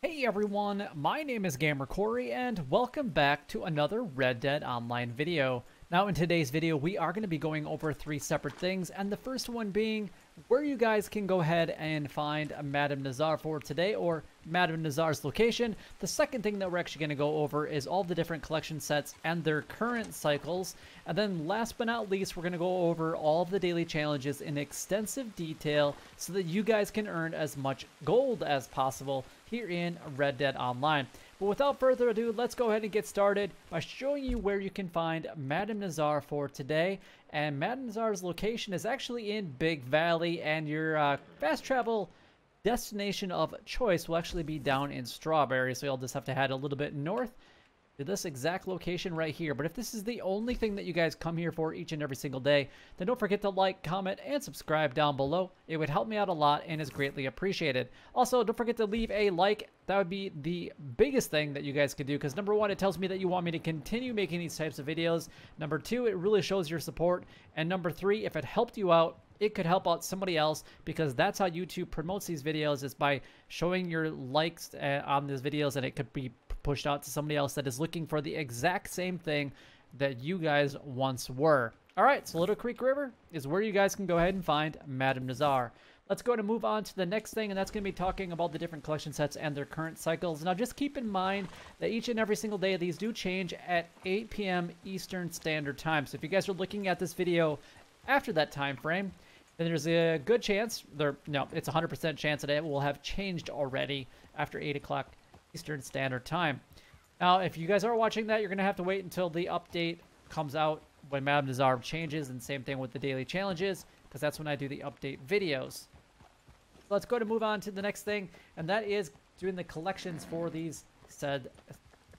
Hey everyone, my name is Gamer Cory and welcome back to another Red Dead Online video. Now in today's video we are going to be going over three separate things and the first one being where you guys can go ahead and find Madam Nazar for today or Madam Nazar's location. The second thing that we're actually going to go over is all the different collection sets and their current cycles. And then last but not least, we're going to go over all the daily challenges in extensive detail so that you guys can earn as much gold as possible here in Red Dead Online. But without further ado, let's go ahead and get started by showing you where you can find Madam Nazar for today. And Madam Nazar's location is actually in Big Valley, and your uh, fast travel destination of choice will actually be down in Strawberry, so you'll just have to head a little bit north to this exact location right here. But if this is the only thing that you guys come here for each and every single day, then don't forget to like, comment, and subscribe down below. It would help me out a lot and is greatly appreciated. Also, don't forget to leave a like. That would be the biggest thing that you guys could do because number one, it tells me that you want me to continue making these types of videos. Number two, it really shows your support. And number three, if it helped you out, it could help out somebody else because that's how YouTube promotes these videos is by showing your likes uh, on these videos and it could be pushed out to somebody else that is looking for the exact same thing that you guys once were. All right, so Little Creek River is where you guys can go ahead and find Madam Nazar. Let's go to move on to the next thing, and that's going to be talking about the different collection sets and their current cycles. Now, just keep in mind that each and every single day these do change at 8 p.m. Eastern Standard Time. So if you guys are looking at this video after that time frame, then there's a good chance, there, no, it's a 100% chance that it will have changed already after 8 o'clock Eastern Standard Time. Now, if you guys are watching that, you're going to have to wait until the update comes out when Madam Nazar changes, and same thing with the daily challenges, because that's when I do the update videos. Let's go to move on to the next thing, and that is doing the collections for these said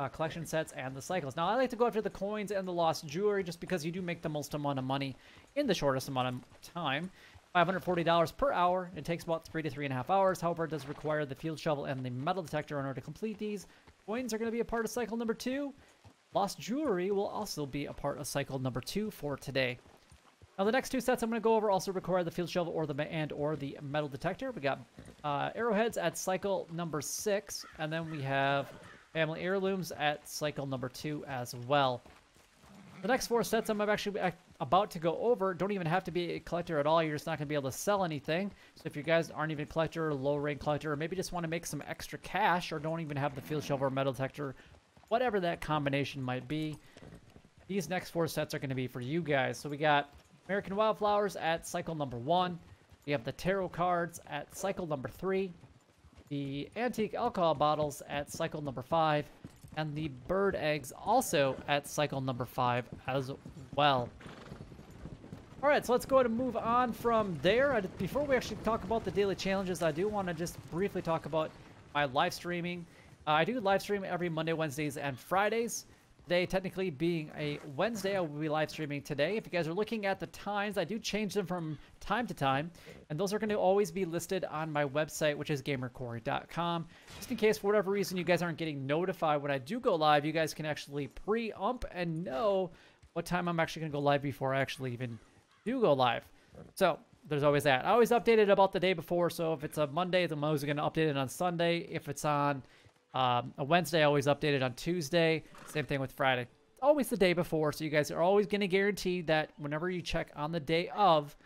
uh, collection sets and the cycles. Now, I like to go after the coins and the lost jewelry just because you do make the most amount of money in the shortest amount of time. $540 per hour. It takes about three to three and a half hours. However, it does require the field shovel and the metal detector in order to complete these. Coins are going to be a part of cycle number two. Lost jewelry will also be a part of cycle number two for today. Now, the next two sets I'm going to go over also require the field shovel or the and or the metal detector. We got uh, arrowheads at cycle number six, and then we have family heirlooms at cycle number two as well. The next four sets I'm actually about to go over don't even have to be a collector at all. You're just not going to be able to sell anything. So if you guys aren't even a collector, low rank collector, or maybe just want to make some extra cash or don't even have the field shovel or metal detector, whatever that combination might be, these next four sets are going to be for you guys. So we got American Wildflowers at cycle number one. We have the tarot cards at cycle number three. The antique alcohol bottles at cycle number five and the bird eggs also at cycle number five as well. All right, so let's go ahead and move on from there. Before we actually talk about the daily challenges, I do want to just briefly talk about my live streaming. Uh, I do live stream every Monday, Wednesdays, and Fridays. Today, technically being a Wednesday, I will be live streaming today. If you guys are looking at the times, I do change them from time to time, and those are going to always be listed on my website, which is gamercory.com. Just in case, for whatever reason, you guys aren't getting notified when I do go live, you guys can actually pre-ump and know what time I'm actually going to go live before I actually even do go live. So there's always that. I always update it about the day before, so if it's a Monday, I'm always going to update it on Sunday. If it's on um, a Wednesday, always update it on Tuesday. Same thing with Friday. It's always the day before, so you guys are always going to guarantee that whenever you check on the day of,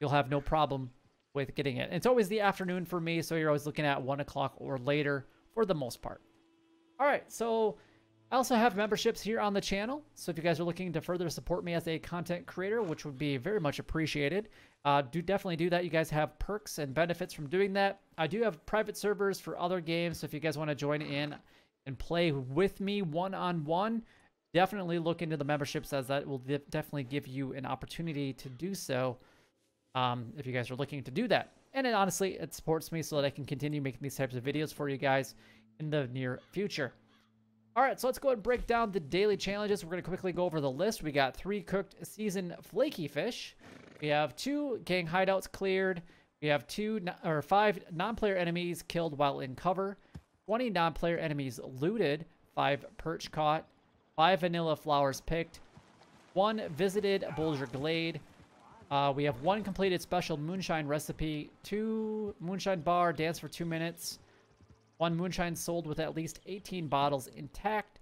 you'll have no problem with getting it. It's always the afternoon for me, so you're always looking at 1 o'clock or later for the most part. All right, so I also have memberships here on the channel. So if you guys are looking to further support me as a content creator, which would be very much appreciated, uh, do definitely do that. You guys have perks and benefits from doing that. I do have private servers for other games. So if you guys want to join in and play with me one-on-one, -on -one, definitely look into the memberships as that will definitely give you an opportunity to do so um, if you guys are looking to do that. And it, honestly, it supports me so that I can continue making these types of videos for you guys in the near future. All right, so let's go ahead and break down the daily challenges. We're going to quickly go over the list. We got three cooked season flaky fish. We have two gang hideouts cleared. We have two or five non-player enemies killed while in cover. 20 non-player enemies looted. Five perch caught. Five vanilla flowers picked. One visited Bulger Glade. Uh, we have one completed special moonshine recipe. Two moonshine bar, dance for two minutes. One moonshine sold with at least 18 bottles intact,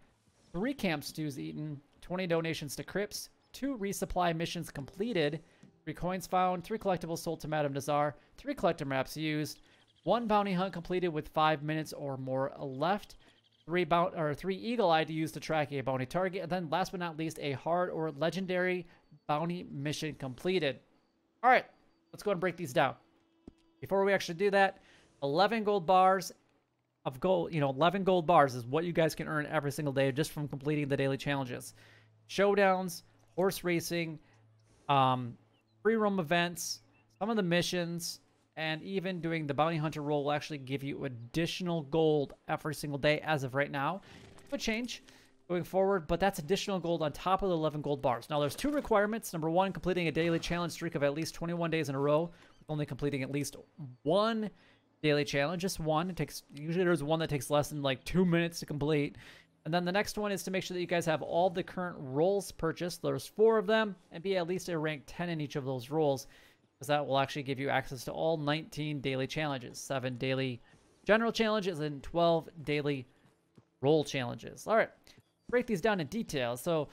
three camp stews eaten, 20 donations to Cripps, two resupply missions completed, three coins found, three collectibles sold to Madam Nazar, three collector maps used, one bounty hunt completed with five minutes or more left, three bounty or three eagle eye to use to track a bounty target, and then last but not least, a hard or legendary bounty mission completed. All right, let's go and break these down. Before we actually do that, 11 gold bars of gold, you know, 11 gold bars is what you guys can earn every single day just from completing the daily challenges. Showdowns, horse racing, um, free roam events, some of the missions, and even doing the bounty hunter role will actually give you additional gold every single day as of right now. It change going forward, but that's additional gold on top of the 11 gold bars. Now, there's two requirements. Number one, completing a daily challenge streak of at least 21 days in a row, only completing at least one daily challenge, just one. It takes usually there's one that takes less than like two minutes to complete. And then the next one is to make sure that you guys have all the current roles purchased. There's four of them, and be at least a rank 10 in each of those roles because that will actually give you access to all 19 daily challenges, 7 daily general challenges, and 12 daily role challenges. All right, break these down in detail. So,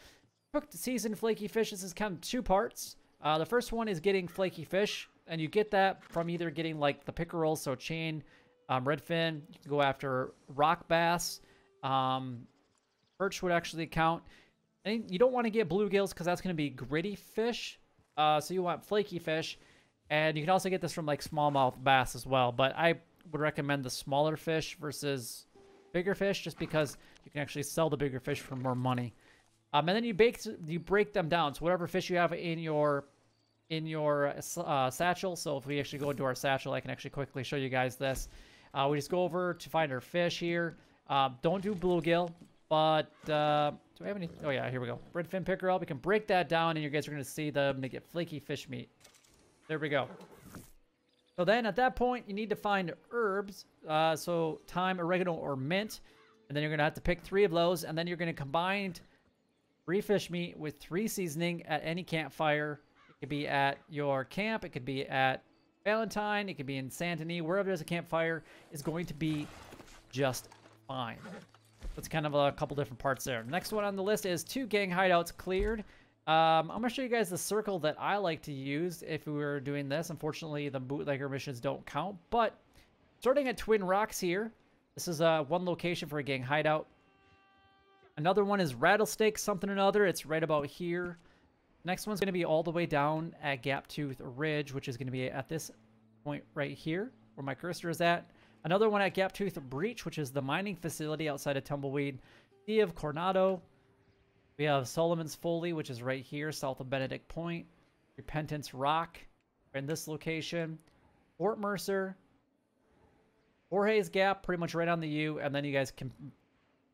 cooked seasoned flaky fish, this is kind of two parts. Uh, the first one is getting flaky fish, and you get that from either getting like the pickerel, so chain, um, redfin, you can go after rock bass, um, perch would actually count. And you don't want to get bluegills because that's going to be gritty fish. Uh, so you want flaky fish. And you can also get this from like smallmouth bass as well. But I would recommend the smaller fish versus bigger fish just because you can actually sell the bigger fish for more money. Um, and then you bake you break them down. So whatever fish you have in your in your uh, satchel. So if we actually go into our satchel, I can actually quickly show you guys this. Uh, we just go over to find our fish here. Uh, don't do bluegill, but uh, do I have any? Oh yeah, here we go. Redfin pickerel. We can break that down, and you guys are going to see them. They get flaky fish meat. There we go. So then at that point, you need to find herbs. Uh, so thyme, oregano, or mint. And then you're going to have to pick three of those. And then you're going to combine three fish meat with three seasoning at any campfire. It could be at your camp. It could be at Valentine. It could be in Santony. Wherever there's a campfire is going to be just fine. That's kind of a couple different parts there. Next one on the list is two gang hideouts cleared. Um, I'm going to show you guys the circle that I like to use if we were doing this. Unfortunately, the bootlegger missions don't count, but starting at Twin Rocks here, this is uh, one location for a gang hideout. Another one is Rattlesnake something or another. It's right about here. Next one's going to be all the way down at Gaptooth Ridge, which is going to be at this point right here, where my cursor is at. Another one at Gaptooth Breach, which is the mining facility outside of Tumbleweed. Sea of Coronado, we have Solomon's Folly, which is right here, south of Benedict Point. Repentance Rock, in this location. Fort Mercer. Jorge's Gap, pretty much right on the U. And then you guys can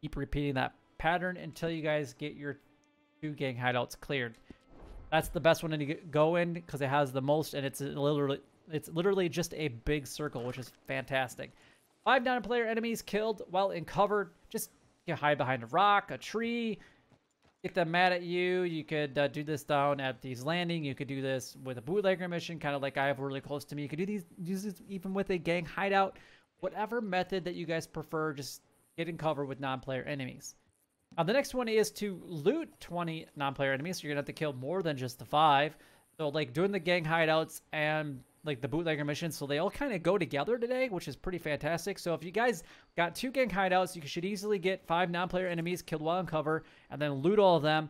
keep repeating that pattern until you guys get your two gang hideouts cleared. That's the best one to go in because it has the most, and it's literally it's literally just a big circle, which is fantastic. Five non-player enemies killed while in cover. Just you hide behind a rock, a tree, get them mad at you. You could uh, do this down at these landing. You could do this with a bootlegger mission, kind of like I have really close to me. You could do these, this even with a gang hideout. Whatever method that you guys prefer, just get in cover with non-player enemies. Now, the next one is to loot 20 non-player enemies. So you're going to have to kill more than just the five. So, like, doing the gang hideouts and like the bootlegger missions, so they all kind of go together today, which is pretty fantastic. So if you guys got two gang hideouts, you should easily get five non-player enemies killed while on cover, and then loot all of them.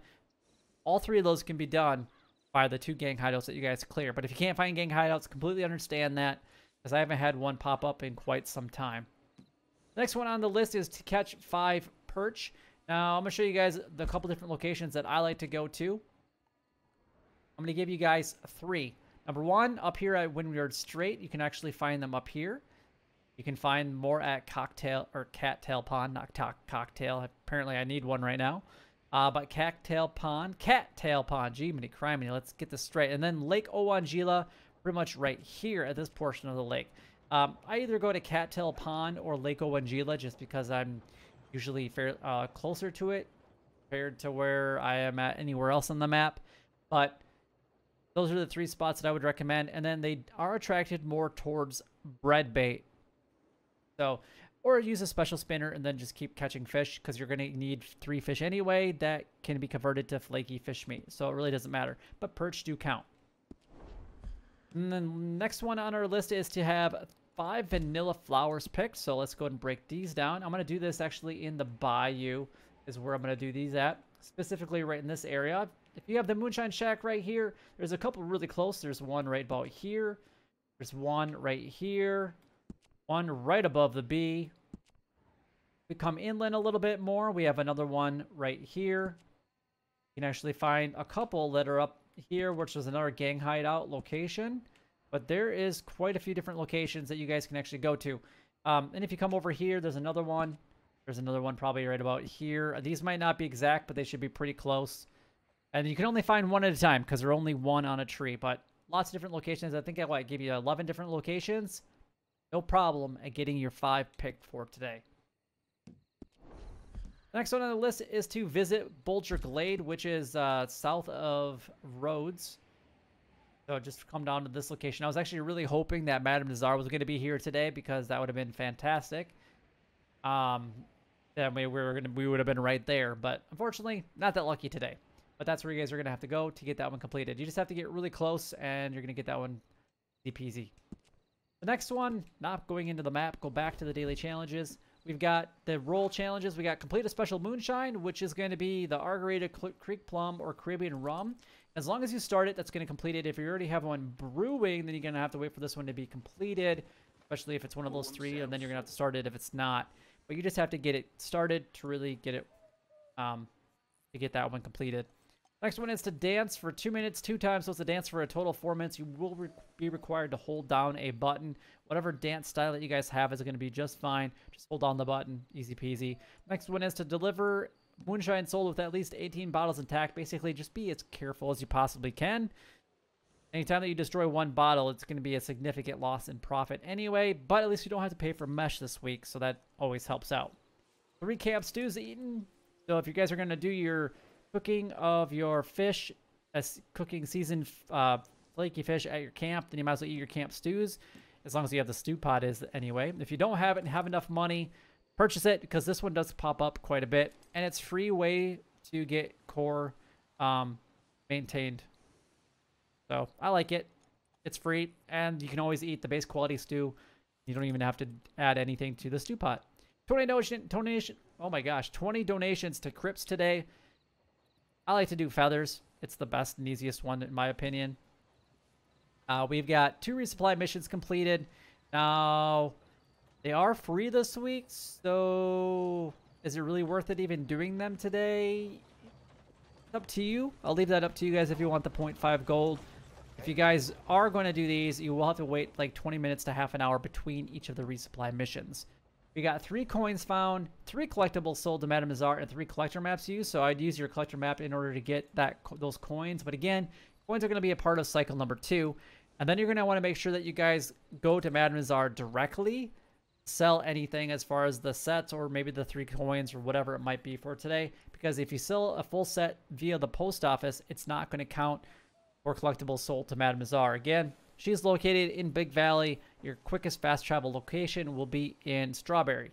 All three of those can be done by the two gang hideouts that you guys clear. But if you can't find gang hideouts, completely understand that, because I haven't had one pop up in quite some time. next one on the list is to catch five perch. Now I'm gonna show you guys the couple different locations that I like to go to. I'm gonna give you guys three. Number one, up here at Windward Strait, you can actually find them up here. You can find more at Cocktail or Cattail Pond, not Cocktail. Apparently, I need one right now. Uh, but Cattail Pond, Cattail Pond, gee, many criminy. Let's get this straight. And then Lake Owanjila, pretty much right here at this portion of the lake. Um, I either go to Cattail Pond or Lake Owanjila just because I'm usually fair, uh, closer to it compared to where I am at anywhere else on the map. But those are the three spots that I would recommend. And then they are attracted more towards bread bait. So, or use a special spinner and then just keep catching fish because you're going to need three fish anyway that can be converted to flaky fish meat. So it really doesn't matter. But perch do count. And then next one on our list is to have five vanilla flowers picked. So let's go ahead and break these down. I'm going to do this actually in the bayou is where I'm going to do these at. Specifically right in this area. If you have the Moonshine Shack right here, there's a couple really close. There's one right about here. There's one right here. One right above the B. We come inland a little bit more. We have another one right here. You can actually find a couple that are up here, which is another gang hideout location. But there is quite a few different locations that you guys can actually go to. Um, and if you come over here, there's another one. There's another one probably right about here. These might not be exact, but they should be pretty close. And you can only find one at a time because they're only one on a tree. But lots of different locations. I think I like give you 11 different locations. No problem at getting your five picked for today. Next one on the list is to visit Bulger Glade, which is uh, south of Rhodes. So just come down to this location. I was actually really hoping that Madam Nazar was going to be here today because that would have been fantastic. Um, then we were gonna we would have been right there, but unfortunately, not that lucky today. But that's where you guys are gonna have to go to get that one completed. You just have to get really close, and you're gonna get that one easy peasy. The next one, not going into the map, go back to the daily challenges. We've got the roll challenges. We got complete a special moonshine, which is going to be the Argorated Creek Plum or Caribbean Rum. As long as you start it, that's going to complete it. If you already have one brewing, then you're going to have to wait for this one to be completed, especially if it's one of those three, and then you're going to have to start it if it's not. But you just have to get it started to really get it, um, to get that one completed. Next one is to dance for two minutes, two times. So it's a dance for a total of four minutes. You will re be required to hold down a button. Whatever dance style that you guys have is going to be just fine. Just hold down the button. Easy peasy. Next one is to deliver Moonshine Soul with at least 18 bottles intact. Basically, just be as careful as you possibly can. Anytime that you destroy one bottle, it's going to be a significant loss in profit anyway. But at least you don't have to pay for mesh this week, so that always helps out. Three camp stews eaten. So if you guys are going to do your cooking of your fish, as cooking seasoned uh, flaky fish at your camp, then you might as well eat your camp stews, as long as you have the stew pot is anyway. If you don't have it and have enough money, purchase it because this one does pop up quite a bit, and it's free way to get core um, maintained. So I like it. It's free, and you can always eat the base quality stew. You don't even have to add anything to the stew pot. 20 donation, donation, oh my gosh, 20 donations to Cripps today. I like to do feathers. It's the best and easiest one in my opinion. Uh, we've got two resupply missions completed. Now, they are free this week, so is it really worth it even doing them today? It's up to you. I'll leave that up to you guys if you want the 0.5 gold. If you guys are going to do these, you will have to wait like 20 minutes to half an hour between each of the resupply missions. We got three coins found, three collectibles sold to Madam Nazar, and three collector maps used. So I'd use your collector map in order to get that those coins. But again, coins are going to be a part of cycle number two. And then you're going to want to make sure that you guys go to Madam Nazar directly, sell anything as far as the sets or maybe the three coins or whatever it might be for today. Because if you sell a full set via the post office, it's not going to count for collectibles sold to Madame Nazar. Again, She's located in Big Valley. Your quickest fast travel location will be in Strawberry.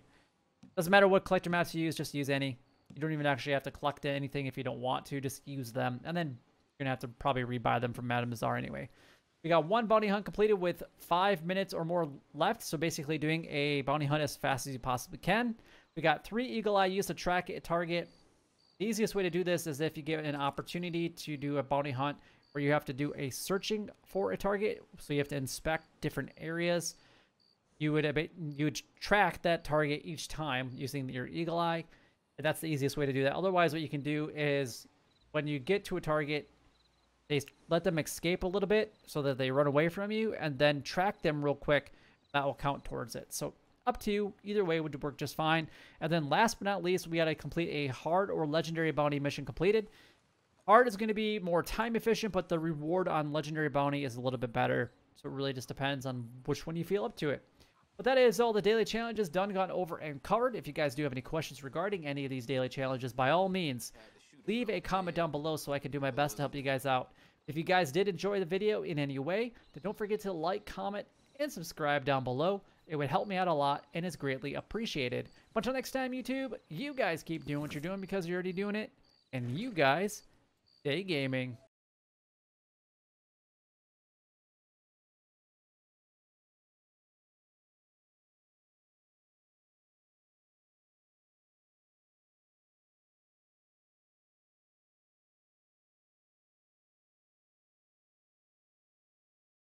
Doesn't matter what collector maps you use, just use any. You don't even actually have to collect anything if you don't want to, just use them. And then you're to have to probably rebuy them from Madam Nazar anyway. We got one bounty hunt completed with five minutes or more left. So basically doing a bounty hunt as fast as you possibly can. We got three Eagle Eye used to track a target. The easiest way to do this is if you get an opportunity to do a bounty hunt where you have to do a searching for a target. So you have to inspect different areas. You would you would track that target each time using your eagle eye. And that's the easiest way to do that. Otherwise, what you can do is when you get to a target, they let them escape a little bit so that they run away from you, and then track them real quick. That will count towards it. So up to you. Either way would work just fine. And then last but not least, we got to complete a hard or legendary bounty mission completed. Art is going to be more time efficient, but the reward on Legendary Bounty is a little bit better. So it really just depends on which one you feel up to it. But that is all the daily challenges done, gone over, and covered. If you guys do have any questions regarding any of these daily challenges, by all means, leave a comment down below so I can do my best to help you guys out. If you guys did enjoy the video in any way, then don't forget to like, comment, and subscribe down below. It would help me out a lot and is greatly appreciated. But until next time, YouTube, you guys keep doing what you're doing because you're already doing it. And you guys, stay gaming.